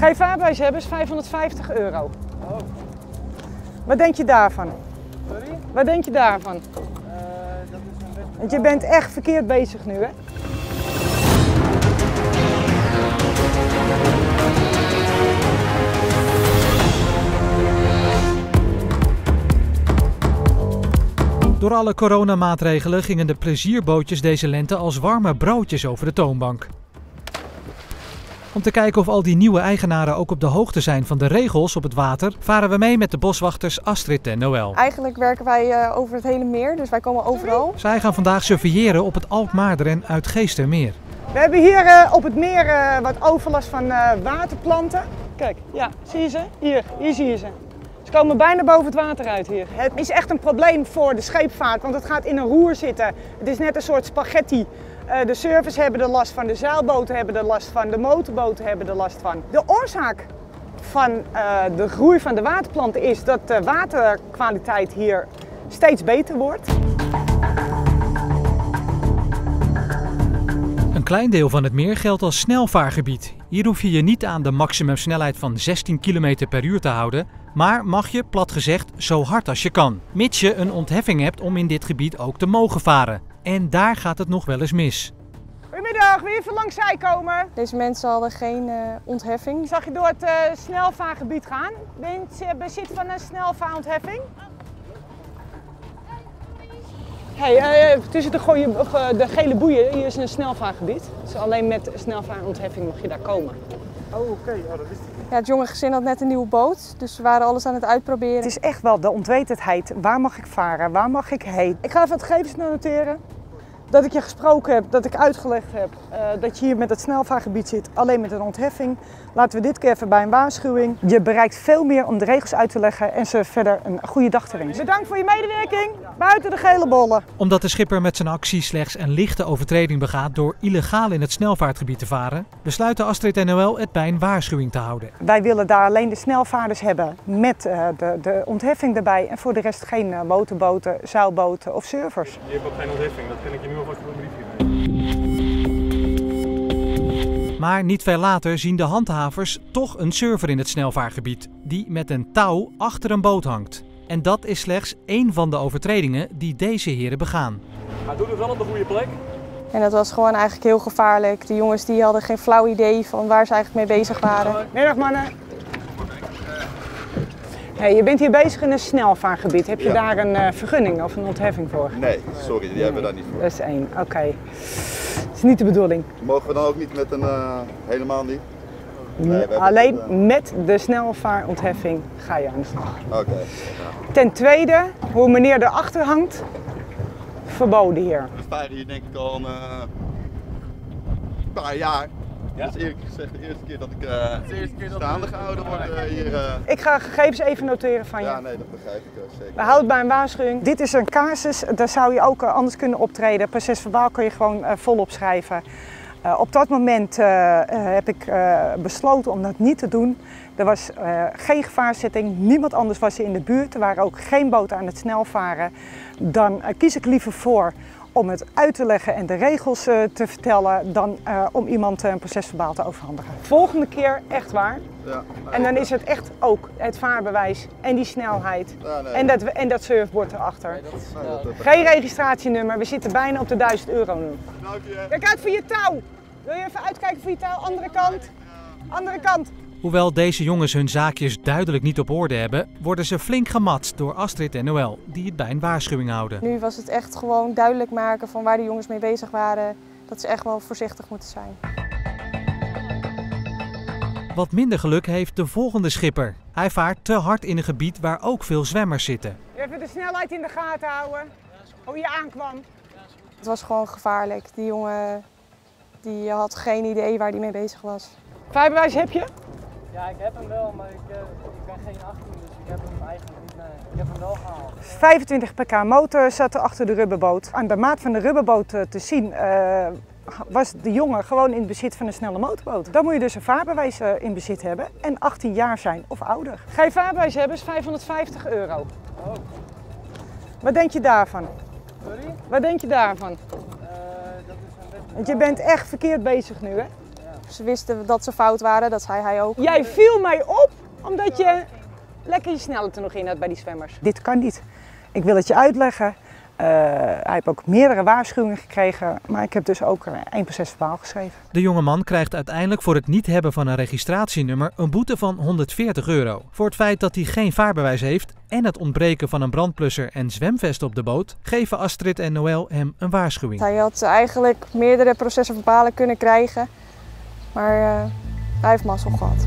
Geen vaarbewijs hebben is 550 euro. Wat denk je daarvan? Sorry? Wat denk je daarvan? Eh, dat is een best... Want je bent echt verkeerd bezig nu, hè? Door alle coronamaatregelen gingen de plezierbootjes deze lente als warme broodjes over de toonbank. Om te kijken of al die nieuwe eigenaren ook op de hoogte zijn van de regels op het water, varen we mee met de boswachters Astrid en Noël. Eigenlijk werken wij eh, over het hele meer, dus wij komen overal. Zij gaan vandaag surveilleren op het Alkmaarder en Uitgeestermeer. We hebben hier eh, op het meer eh, wat overlast van eh, waterplanten. Kijk, ja, zie je ze? Hier, hier zie je ze. Ze komen bijna boven het water uit hier. Het is echt een probleem voor de scheepvaart, want het gaat in een roer zitten. Het is net een soort spaghetti. Eh, de surfers hebben er last van, de zeilboten hebben er last van, de motorboten hebben er last van. De oorzaak van eh, de groei van de waterplanten is dat de waterkwaliteit hier steeds beter wordt. Een klein deel van het meer geldt als snelvaargebied. Hier hoef je je niet aan de maximumsnelheid van 16 km per uur te houden, maar mag je, plat gezegd, zo hard als je kan. Mits je een ontheffing hebt om in dit gebied ook te mogen varen. En daar gaat het nog wel eens mis. Goedemiddag, wil je even langs zij komen? Deze mensen hadden geen eh, ontheffing. Zag je door het eh, snelvaargebied gaan? Ben je in bezit van een snelvaarontheffing? Hey, eh, tussen de, gooie, of, de gele boeien, hier is een snelvaargebied. Dus alleen met snelvaarontheffing mag je daar komen. Oh, oké. Oh, dat wist ik niet. Ja, het jonge gezin had net een nieuwe boot, dus we waren alles aan het uitproberen. Het is echt wel de ontwetendheid. Waar mag ik varen? Waar mag ik heen? Ik ga even het gegevens noteren. Dat ik je gesproken heb, dat ik uitgelegd heb eh, dat je hier met het snelvaargebied zit, alleen met een ontheffing. Laten we dit keer even bij een waarschuwing. Je bereikt veel meer om de regels uit te leggen en ze verder een goede dag te wensen. Bedankt voor je medewerking. Buiten de gele bollen. Omdat de schipper met zijn actie slechts een lichte overtreding begaat door illegaal in het snelvaartgebied te varen, besluiten Astrid en Noël het bij een waarschuwing te houden. Wij willen daar alleen de snelvaarders hebben met eh, de, de ontheffing erbij. En voor de rest geen eh, motorboten, zeilboten of surfers. Je hebt ook geen ontheffing, dat kan ik je nu alvast voor een briefje geven. Maar niet veel later zien de handhavers toch een surfer in het snelvaargebied, die met een touw achter een boot hangt. En dat is slechts één van de overtredingen die deze heren begaan. Maar doe het wel op de goede plek. En dat was gewoon eigenlijk heel gevaarlijk. Die jongens die hadden geen flauw idee van waar ze eigenlijk mee bezig waren. Middag mannen. Hey, je bent hier bezig in een snelvaargebied. Heb je Ja. daar een eh, vergunning of een ontheffing voor? Nee, sorry, die hebben we daar niet voor. Dat is één, oké. Dat is niet de bedoeling. Mogen we dan ook niet met een, eh, helemaal niet? Nee, Alleen het, eh, met de snelvaarontheffing ga je aan de slag. Oké. Ten tweede, hoe meneer erachter hangt, verboden hier. We varen hier denk ik al een paar jaar. Ja? Dat is eerlijk gezegd de eerste keer dat ik eh, staande gehouden word eh, hier. eh. Ik ga gegevens even noteren van je. Ja, nee, dat begrijp ik eh, zeker. We houden het bij een waarschuwing. Dit is een casus, daar zou je ook anders kunnen optreden. Procesverbaal kun je gewoon eh, volop schrijven. Eh, op dat moment heb ik eh, besloten om dat niet te doen. Er was eh, geen gevaarzetting, niemand anders was in de buurt. Er waren ook geen boten aan het snelvaren. Dan kies ik liever voor om het uit te leggen en de regels eh, te vertellen dan eh, om iemand eh, een procesverbaal te overhandigen. Volgende keer echt waar. Ja, nee, En dan is het echt ook het vaarbewijs en die snelheid Ja, nee. en, dat, en dat surfbord erachter. nee, dat, dat, Geen registratienummer, we zitten bijna op de 1000 euro nu. Dank je. Kijk uit voor je touw! Wil je even uitkijken voor je touw? Andere kant. Andere kant. Hoewel deze jongens hun zaakjes duidelijk niet op orde hebben, worden ze flink gematst door Astrid en Noël, die het bij een waarschuwing houden. Nu was het echt gewoon duidelijk maken van waar die jongens mee bezig waren. Dat ze echt wel voorzichtig moeten zijn. Wat minder geluk heeft de volgende schipper. Hij vaart te hard in een gebied waar ook veel zwemmers zitten. Even de snelheid in de gaten houden. Hoe je aankwam. Het was gewoon gevaarlijk. Die jongen die had geen idee waar hij mee bezig was. Vaarbewijs heb je? Ja, ik heb hem wel, maar ik, eh, ik ben geen 18, dus ik heb hem eigenlijk niet. Nee. Ik heb hem wel gehaald. 25 pk motor zat er achter de rubberboot. Aan de maat van de rubberboot eh, te zien eh, was de jongen gewoon in bezit van een snelle motorboot. Dan moet je dus een vaarbewijs in bezit hebben en 18 jaar zijn of ouder. Geen vaarbewijs hebben is 550 euro. Oh, Wat denk je daarvan? sorry? Wat denk je daarvan? Dat is een best... Want je bent echt verkeerd bezig nu, hè? Ze wisten dat ze fout waren, dat zei hij ook. Jij viel mij op omdat je lekker je snelheid er nog in had bij die zwemmers. Dit kan niet. Ik wil het je uitleggen. Uh, hij heeft ook meerdere waarschuwingen gekregen, maar ik heb dus ook één proces verbaal geschreven. De jonge man krijgt uiteindelijk voor het niet hebben van een registratienummer een boete van 140 euro. Voor het feit dat hij geen vaarbewijs heeft en het ontbreken van een brandplusser en zwemvest op de boot, geven Astrid en Noël hem een waarschuwing. Hij had eigenlijk meerdere processen verbalen kunnen krijgen, maar uh, hij heeft mazzel gehad.